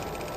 you